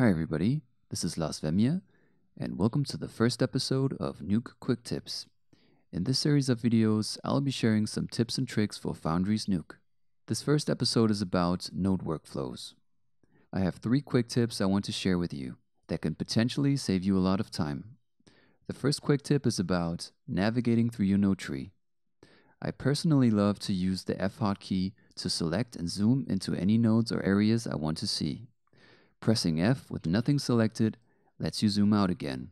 Hi, everybody. This is Las Vemia, and welcome to the first episode of Nuke Quick Tips. In this series of videos, I'll be sharing some tips and tricks for Foundry's Nuke. This first episode is about node workflows. I have three quick tips I want to share with you that can potentially save you a lot of time. The first quick tip is about navigating through your node tree. I personally love to use the F hotkey to select and zoom into any nodes or areas I want to see. Pressing F with nothing selected lets you zoom out again.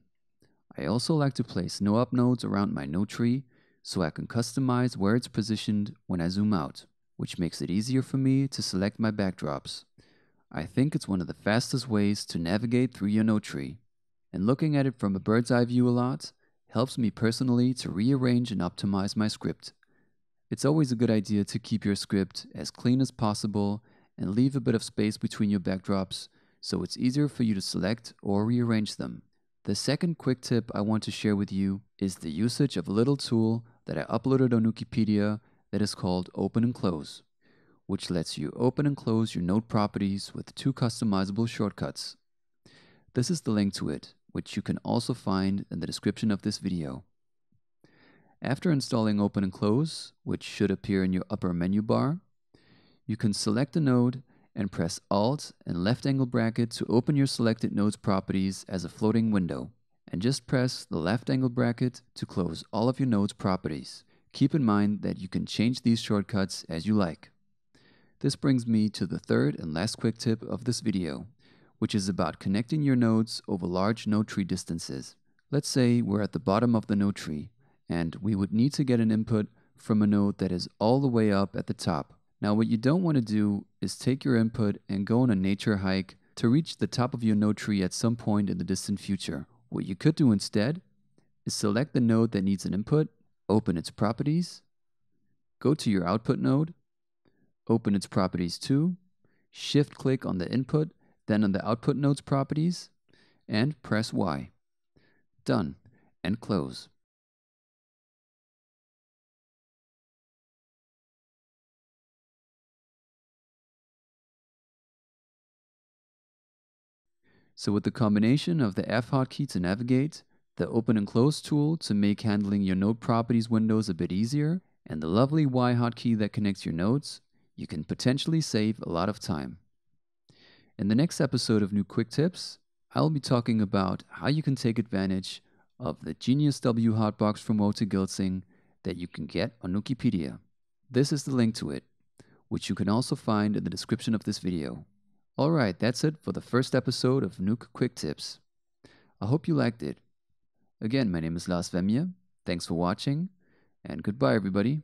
I also like to place NoOp nodes around my node tree so I can customize where it's positioned when I zoom out, which makes it easier for me to select my backdrops. I think it's one of the fastest ways to navigate through your node tree, and looking at it from a bird's eye view a lot helps me personally to rearrange and optimize my script. It's always a good idea to keep your script as clean as possible and leave a bit of space between your backdrops so it's easier for you to select or rearrange them. The second quick tip I want to share with you is the usage of a little tool that I uploaded on Nukepedia that is called openNclose, which lets you open and close your node properties with two customizable shortcuts. This is the link to it, which you can also find in the description of this video. After installing openNclose, which should appear in your upper menu bar, you can select a node and press Alt and left angle bracket to open your selected node's properties as a floating window, and just press the left angle bracket to close all of your node's properties. Keep in mind that you can change these shortcuts as you like. This brings me to the third and last quick tip of this video, which is about connecting your nodes over large node tree distances. Let's say we're at the bottom of the node tree, and we would need to get an input from a node that is all the way up at the top. Now, what you don't want to do is take your input and go on a nature hike to reach the top of your node tree at some point in the distant future. What you could do instead is select the node that needs an input, open its properties, go to your output node, open its properties too, shift click on the input, then on the output node's properties, and press Y. Done, and close. So with the combination of the F hotkey to navigate, the openNclose tool to make handling your node properties windows a bit easier, and the lovely Y hotkey that connects your nodes, you can potentially save a lot of time. In the next episode of Nuke Quick Tips, I'll be talking about how you can take advantage of the Genius W hotbox from Gilsing that you can get on Nukepedia. This is the link to it, which you can also find in the description of this video. Alright, that's it for the first episode of Nuke Quick Tips. I hope you liked it. Again, my name is Lars Vemje. Thanks for watching, and goodbye, everybody.